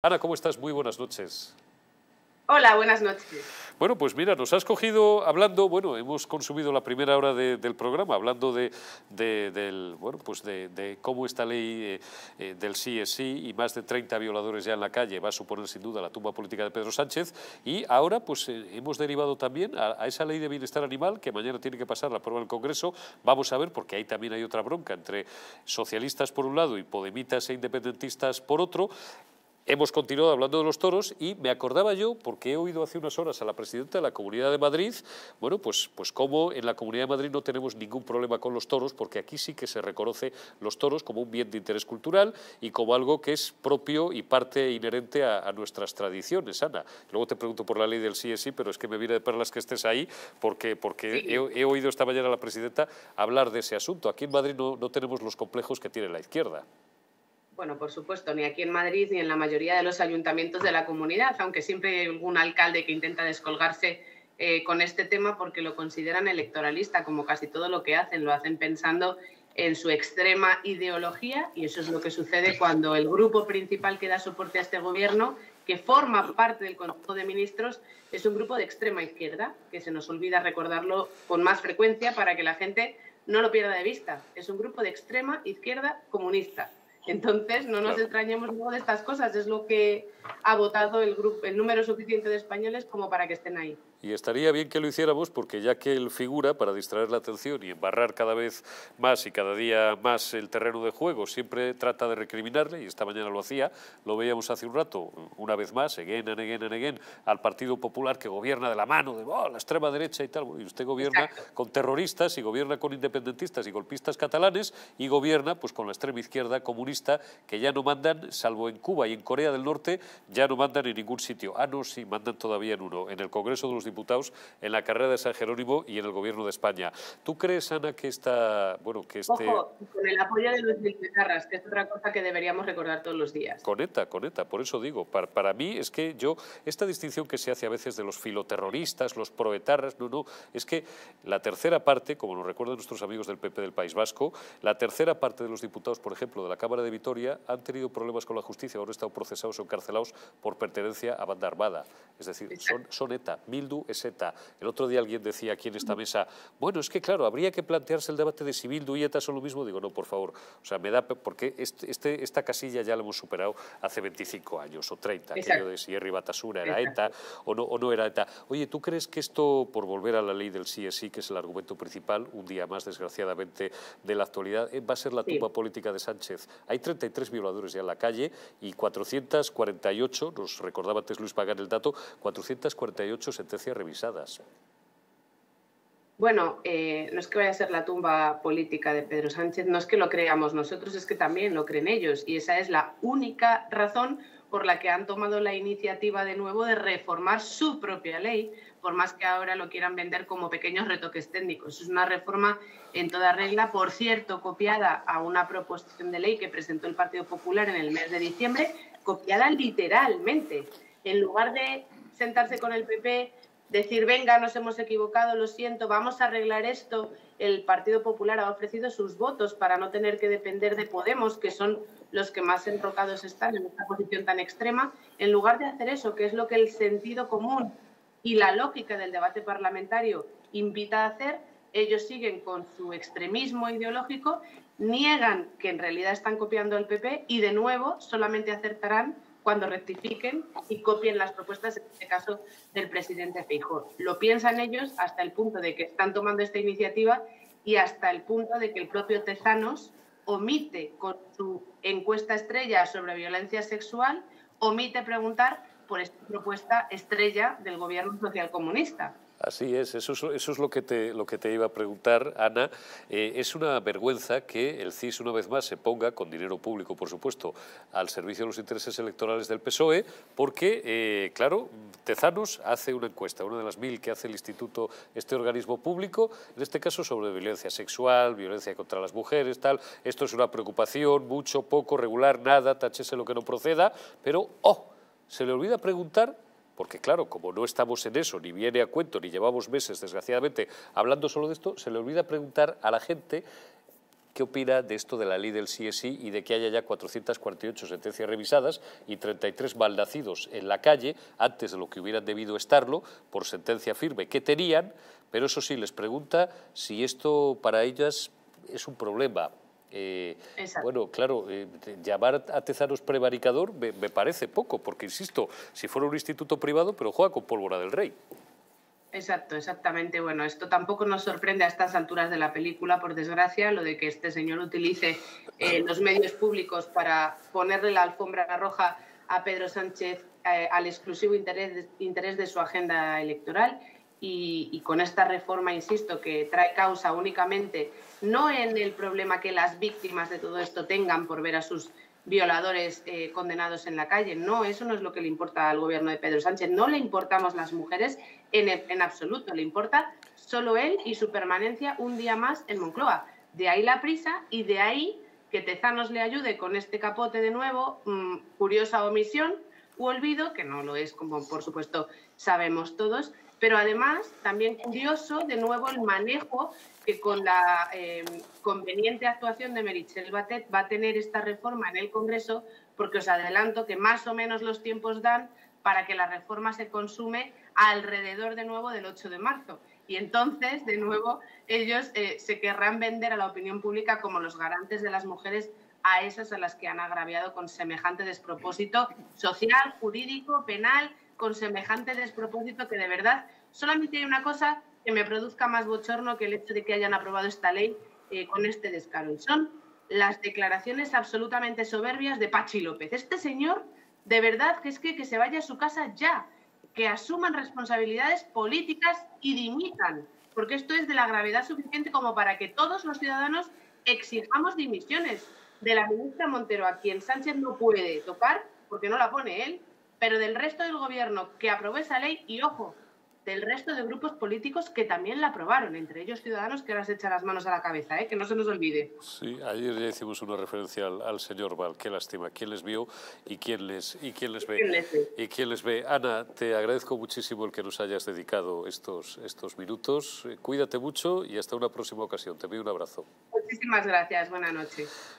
Ana, ¿cómo estás? Muy buenas noches. Hola, buenas noches. Bueno, pues mira, nos has cogido hablando, bueno, hemos consumido la primera hora del programa hablando de, del, bueno, pues de, cómo esta ley eh, eh, del sí es sí y más de 30 violadores ya en la calle va a suponer sin duda la tumba política de Pedro Sánchez y ahora pues eh, hemos derivado también a, esa ley de bienestar animal que mañana tiene que pasar la prueba del Congreso. Vamos a ver, porque ahí también hay otra bronca entre socialistas por un lado y podemitas e independentistas por otro, Hemos continuado hablando de los toros y me acordaba yo, porque he oído hace unas horas a la presidenta de la Comunidad de Madrid, bueno, pues, pues cómo en la Comunidad de Madrid no tenemos ningún problema con los toros, porque aquí sí que se reconoce los toros como un bien de interés cultural y como algo que es propio y parte inherente a, nuestras tradiciones, Ana. Luego te pregunto por la ley del sí es sí, pero es que me viene de perlas que estés ahí, porque, porque he, oído esta mañana a la presidenta hablar de ese asunto. Aquí en Madrid no, no tenemos los complejos que tiene la izquierda. Bueno, por supuesto, ni aquí en Madrid ni en la mayoría de los ayuntamientos de la comunidad, aunque siempre hay algún alcalde que intenta descolgarse eh, con este tema porque lo consideran electoralista, como casi todo lo que hacen, lo hacen pensando en su extrema ideología y eso es lo que sucede cuando el grupo principal que da soporte a este gobierno, que forma parte del Consejo de Ministros, es un grupo de extrema izquierda, que se nos olvida recordarlo con más frecuencia para que la gente no lo pierda de vista. Es un grupo de extrema izquierda comunista entonces, no nos extrañemos luego de estas cosas, es lo que ha votado el, grupo, el número suficiente de españoles como para que estén ahí. Y estaría bien que lo hiciéramos porque ya que él figura para distraer la atención y embarrar cada vez más y cada día más el terreno de juego, siempre trata de recriminarle, y esta mañana lo hacía, lo veíamos hace un rato, una vez más, again and again and again, al Partido Popular que gobierna de la mano de oh, la extrema derecha y tal. y usted gobierna con terroristas y gobierna con independentistas y golpistas catalanes y gobierna pues con la extrema izquierda comunista que ya no mandan, salvo en Cuba y en Corea del Norte, ya no mandan en ningún sitio. Ah, no, sí, mandan todavía en uno, en el Congreso de los diputados, en la carrera de San Jerónimo y en el gobierno de España. ¿Tú crees, Ana, que esta, bueno, que este... Ojo, con el apoyo de Luis Pizarras, que es otra cosa que deberíamos recordar todos los días. Conecta, conecta, por eso digo, para, para mí es que yo, esta distinción que se hace a veces de los filoterroristas, los proetarras, no, no, es que la tercera parte, como nos recuerdan nuestros amigos del PP del País Vasco, la tercera parte de los diputados, por ejemplo, de la Cámara de Vitoria, han tenido problemas con la justicia, ahora han estado procesados o encarcelados por pertenencia a banda armada. Es decir, son, son ETA, Es ETA, el otro día alguien decía aquí en esta mesa, bueno, es que claro, habría que plantearse el debate de si Bildu y ETA son lo mismo. Digo, no, por favor. O sea, me da, porque este, este esta casilla ya la hemos superado hace 25 años o 30, aquello de si Herri Batasuna era ETA o no, o no era ETA. Oye, ¿tú crees que esto, por volver a la ley del sí es sí, que es el argumento principal, un día más, desgraciadamente, de la actualidad, eh, va a ser la tumba política de Sánchez? Hay 33 violadores ya en la calle y 448, nos recordaba antes Luis Pagar el dato, 448 sentencias revisadas. Bueno, eh, no es que vaya a ser la tumba política de Pedro Sánchez, no es que lo creamos nosotros, es que también lo creen ellos. Y esa es la única razón por la que han tomado la iniciativa de nuevo de reformar su propia ley, por más que ahora lo quieran vender como pequeños retoques técnicos. Es una reforma en toda regla, por cierto, copiada a una proposición de ley que presentó el Partido Popular en el mes de diciembre, copiada literalmente. En lugar de sentarse con el PP decir, venga, nos hemos equivocado, lo siento, vamos a arreglar esto. El Partido Popular ha ofrecido sus votos para no tener que depender de Podemos, que son los que más enrocados están en esta posición tan extrema, en lugar de hacer eso, que es lo que el sentido común y la lógica del debate parlamentario invita a hacer, ellos siguen con su extremismo ideológico, niegan que en realidad están copiando el PP y de nuevo solamente acertarán cuando rectifiquen y copien las propuestas, en este caso del presidente Feijóo. Lo piensan ellos hasta el punto de que están tomando esta iniciativa y hasta el punto de que el propio Tezanos omite con su encuesta estrella sobre violencia sexual, omite preguntar por esta propuesta estrella del gobierno socialcomunista. Así es, eso es, eso es lo, que te, lo que te iba a preguntar, Ana. Eh, es una vergüenza que el CIS una vez más se ponga, con dinero público por supuesto, al servicio de los intereses electorales del PSOE, porque, eh, claro, Tezanos hace una encuesta, una de las mil que hace el Instituto, este organismo público, en este caso sobre violencia sexual, violencia contra las mujeres, tal. Esto es una preocupación, mucho, poco, regular, nada, tachese lo que no proceda, pero, oh, se le olvida preguntar porque claro, como no estamos en eso, ni viene a cuento, ni llevamos meses, desgraciadamente, hablando solo de esto, se le olvida preguntar a la gente ¿qué opina de esto de la ley del sí y de que haya ya 448 sentencias revisadas y 33 malnacidos en la calle antes de lo que hubieran debido estarlo por sentencia firme que tenían? Pero eso sí, les pregunta si esto para ellas es un problema. Eh, bueno, claro, eh, llamar a Tezanos prevaricador me, me, parece poco, porque insisto, si fuera un instituto privado, pero juega con pólvora del rey. Exacto, exactamente. Bueno, esto tampoco nos sorprende a estas alturas de la película, por desgracia, lo de que este señor utilice eh, los medios públicos para ponerle la alfombra roja a Pedro Sánchez al exclusivo interés interés de su agenda electoral y, con esta reforma, insisto, que trae causa únicamente no en el problema que las víctimas de todo esto tengan por ver a sus violadores eh, condenados en la calle. No, eso no es lo que le importa al gobierno de Pedro Sánchez. No le importamos las mujeres en, en absoluto. Le importa solo él y su permanencia un día más en Moncloa. De ahí la prisa y de ahí que Tezanos le ayude con este capote de nuevo, mm, curiosa omisión u olvido, que no lo es como por supuesto sabemos todos, pero además, también curioso, de nuevo, el manejo que con la eh, conveniente actuación de Merichel Batet va a tener esta reforma en el Congreso, porque os adelanto que más o menos los tiempos dan para que la reforma se consume alrededor de nuevo del 8 de marzo. Y entonces, de nuevo, ellos eh, se querrán vender a la opinión pública como los garantes de las mujeres a esas a las que han agraviado con semejante despropósito social, jurídico, penal con semejante despropósito que de verdad solamente hay una cosa que me produzca más bochorno que el hecho de que hayan aprobado esta ley eh, con este descaro. Y son las declaraciones absolutamente soberbias de Pachi López. Este señor, de verdad, que es que, que se vaya a su casa ya, que asuman responsabilidades políticas y dimitan, porque esto es de la gravedad suficiente como para que todos los ciudadanos exijamos dimisiones de la ministra Montero, a quien Sánchez no puede tocar, porque no la pone él, pero del resto del gobierno que aprobó esa ley y, ojo, del resto de grupos políticos que también la aprobaron, entre ellos Ciudadanos, que ahora se echan las manos a la cabeza, ¿eh? que no se nos olvide. Sí, ayer ya hicimos una referencia al, señor Val, qué lástima, quién les vio y quién les, y quién les ve. Y quién les ve. Ana, te agradezco muchísimo el que nos hayas dedicado estos, estos minutos. Cuídate mucho y hasta una próxima ocasión. Te pido un abrazo. Muchísimas gracias, buenas noches.